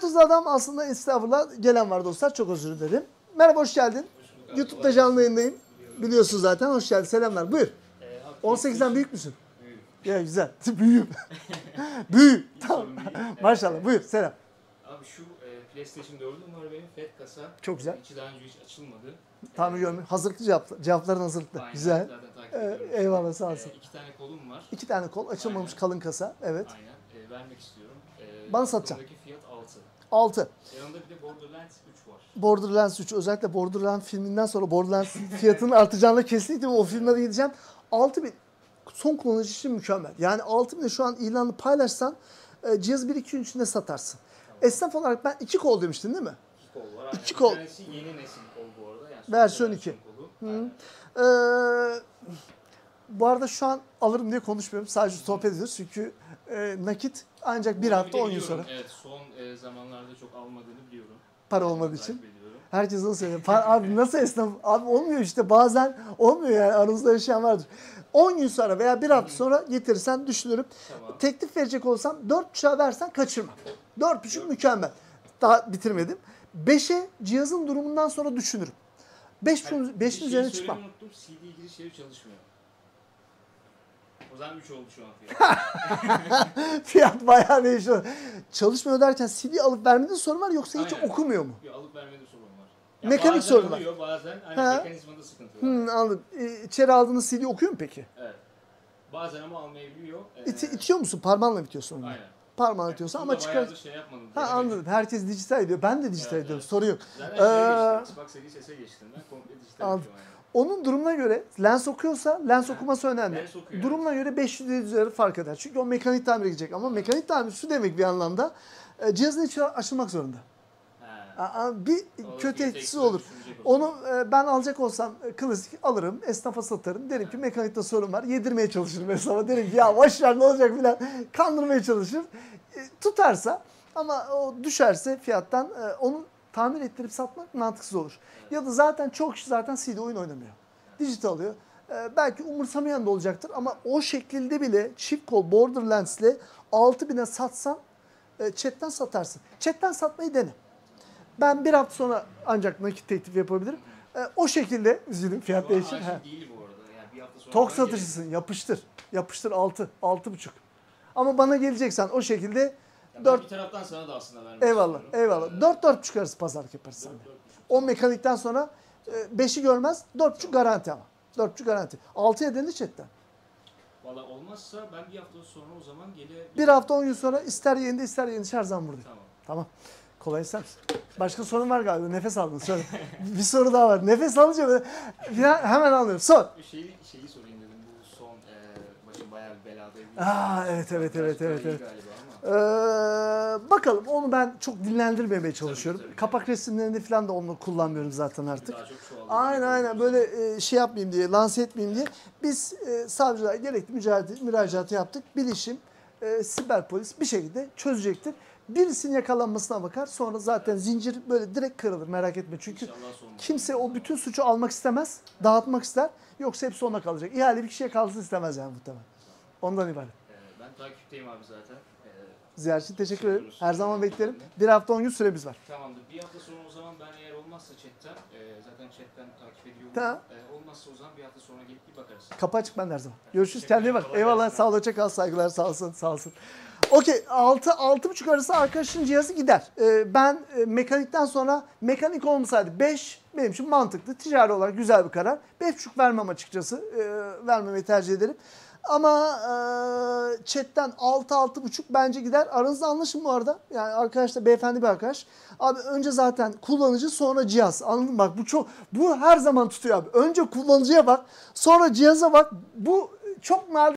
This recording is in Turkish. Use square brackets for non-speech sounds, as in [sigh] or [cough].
Tuzlu adam aslında estağfurullah gelen var dostlar. Çok özür dilerim. Merhaba hoş geldin. YouTube'da canlı yayındayım. Biliyorsun zaten. Hoş geldin. Selamlar. Buyur. 18'den büyük müsün? Ya güzel. [laughs] Büyüğüm. [laughs] Büyüğüm. Tamam. Maşallah. Buyur. Selam. Abi şu PlayStation 4'üm var benim. FAT kasa. Çok güzel. İçi daha önce hiç açılmadı. Tahmin görmüyorum. Hazırlıklı cevaplar. Cevapların hazırlıklı. Aynen, Güzel. Ee, ediyorum. eyvallah, sağ olasın. E, iki tane kolum var. İki tane kol. Açılmamış Aynen. kalın kasa. Evet. Aynen. E, vermek istiyorum. E, Bana satacağım. Buradaki fiyat 6. 6. Yanında bir de Borderlands 3 var. Borderlands 3 özellikle Borderlands filminden sonra Borderlands [laughs] fiyatının artacağına kesinlikle o filmlere gideceğim. 6000 son kullanıcı için mükemmel. Yani 6000'e şu an ilanı paylaşsan e, cihaz 1 2 gün içinde satarsın. Esnaf olarak ben 2 kol demiştin değil mi? İki kol var. İki kol. tanesi yeni nesil kol bu arada. Yani Versiyon son iki. kolu. Aynen. Ee, bu arada şu an alırım diye konuşmuyorum. Sadece sohbet ediyoruz. Çünkü e, nakit ancak bir Bunu hafta 10 gün biliyorum. sonra. Evet son e, zamanlarda çok almadığını biliyorum. Para olmadığı Takip için. ediyorum. Herkes onu söylüyor. Pa- Abi nasıl esnaf? Abi olmuyor işte bazen olmuyor yani aranızda yaşayan vardır. 10 gün sonra veya bir hafta sonra getirirsen düşünürüm. Tamam. Teklif verecek olsam 4.5'a versen kaçırma. 4.5 mükemmel. Daha bitirmedim. 5'e cihazın durumundan sonra düşünürüm. 5 Hayır, 5'in bir şey üzerine çıkmam. unuttum. CD girişleri çalışmıyor. O zaman 3 oldu şu an fiyat. [laughs] Fiyat bayağı değişiyor. Çalışmıyor derken CD alıp vermede sorun var yoksa hiç Aynen. okumuyor mu? Bir alıp vermede sorun var. Ya Mekanik bazen sorun var. bazen hani Ha. mekanizmada sıkıntı var. Hmm, anladım. Ee, içeri aldığınız CD okuyor mu peki? Evet. Bazen ama almayabiliyor. Ee, İti, itiyor musun? Parmağınla mı itiyorsun onu? Aynen. Parmağınla itiyorsun ama çıkar. şey yapmadım. Ha anladım. Herkes dijital ediyor. Ben de dijital Evet, ediyorum. evet. Soru yok. Zaten Ee, şeye geçtim. Xbox Series S'e geçtim ben. Komple dijital Anladım. yani. Onun durumuna göre lens okuyorsa lens okuması önemli. Lens okuyor, Durumuna göre 500 üzeri fark eder. Çünkü o mekanik tamir gidecek. Ama mekanik tamir şu demek bir anlamda e, cihazın içi açılmak zorunda. Bir kötü etkisi ekstra olur. Onu e, ben alacak olsam e, klasik alırım, esnafa satarım. Derim ki mekanikte sorun var. Yedirmeye çalışırım esnafa. Derim ki ya boş ver ne olacak filan. Kandırmaya çalışır. E, tutarsa ama o düşerse fiyattan onu tamir ettirip satmak mantıksız olur. Ya da zaten çok kişi zaten CD oyun oynamıyor. Dijital alıyor. Belki umursamayan da olacaktır ama o şekilde bile çift kol Borderlands'le 6000'e satsan chatten satarsın. Chatten satmayı dene. Ben bir hafta sonra ancak nakit teklif yapabilirim. E, o şekilde üzülüm fiyat değişir. değil bu arada. Yani bir hafta sonra Tok falan satıcısın yapıştır. Yapıştır 6, 6,5. Ama bana geleceksen o şekilde. Ya ben 4 bir taraftan sana da aslında vermek eyvallah istiyorum. eyvallah. Ee, 4 4,5 arası pazarlık yaparız dört. O mekanikten sonra 5'i görmez 4,5 garanti ama. 4,5 garanti. 6'ya denir chatten. Valla olmazsa ben bir hafta sonra o zaman gele... Bir hafta 10 gün sonra ister yerinde ister yerinde her zaman buradayım. Tamam. Tamam. Kolay ister misin? Başka sorun var galiba. Nefes aldın. Söyle. [laughs] bir soru daha var. Nefes alınca böyle hemen anlıyorum. Sor. Bir şeyi, şeyi sorayım dedim. Bu son e, başım bayağı bir beladaydı. Aa, evet, evet, evet, evet, evet. Galiba Ee, bakalım onu ben çok dinlendirmemeye çalışıyorum. Tabii, tabii. Kapak resimlerinde falan da onu kullanmıyorum zaten artık. Aynen aynen böyle e, şey yapmayayım diye, lanse etmeyeyim diye. Biz e, savcılar gerekli mücadele, müracaatı yaptık. Bilişim, e, siber polis bir şekilde çözecektir. Birisinin yakalanmasına bakar. Sonra zaten zincir böyle direkt kırılır merak etme. Çünkü kimse o bütün suçu almak istemez, dağıtmak ister. Yoksa hepsi ona kalacak. İhale bir kişiye kalsın istemez yani muhtemelen. Ondan ibaret. E, ben takipteyim abi zaten. Ziyaret için teşekkür ederim. Her zaman beklerim. Bir hafta 10 gün süremiz var. tamamdır. Bir hafta sonra o zaman ben eğer olmazsa chatten, e, zaten chatten takip ediyorum. Tamam. E, olmazsa o zaman bir hafta sonra gelip bir bakarız. Kapı açık ben her zaman. Görüşürüz. Kendine bak. Eyvallah. Sağ ol. Hoşça kal. Saygılar. Sağ olsun. Sağ olsun. Okey. 6 6.5 arası arkadaşın cihazı gider. Ee, ben e, mekanikten sonra mekanik olmasaydı 5 benim için mantıklı. Ticari olarak güzel bir karar. 5.5 vermem açıkçası. Ee, vermemeyi tercih ederim. Ama e, chatten 6 6.5 bence gider. Aranızda anlaşın bu arada. Yani arkadaş da beyefendi bir arkadaş. Abi önce zaten kullanıcı sonra cihaz. Anladın mı? Bak bu çok bu her zaman tutuyor abi. Önce kullanıcıya bak, sonra cihaza bak. Bu çok nadir